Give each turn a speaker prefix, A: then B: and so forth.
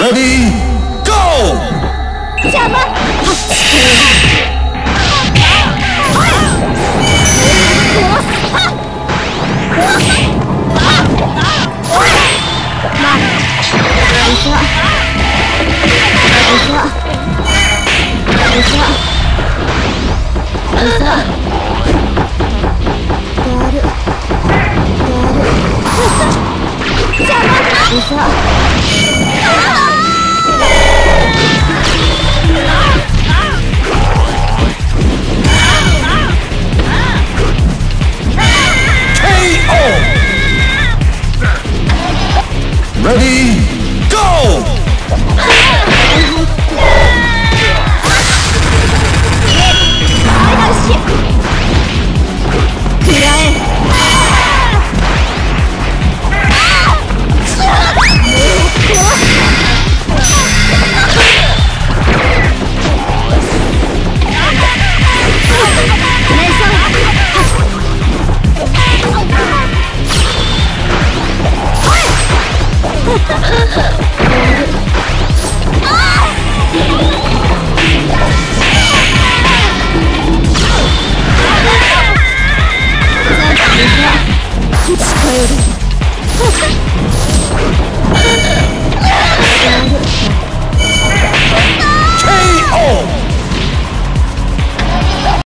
A: Ready, go!
B: 邪魔
A: go!
B: 近寄る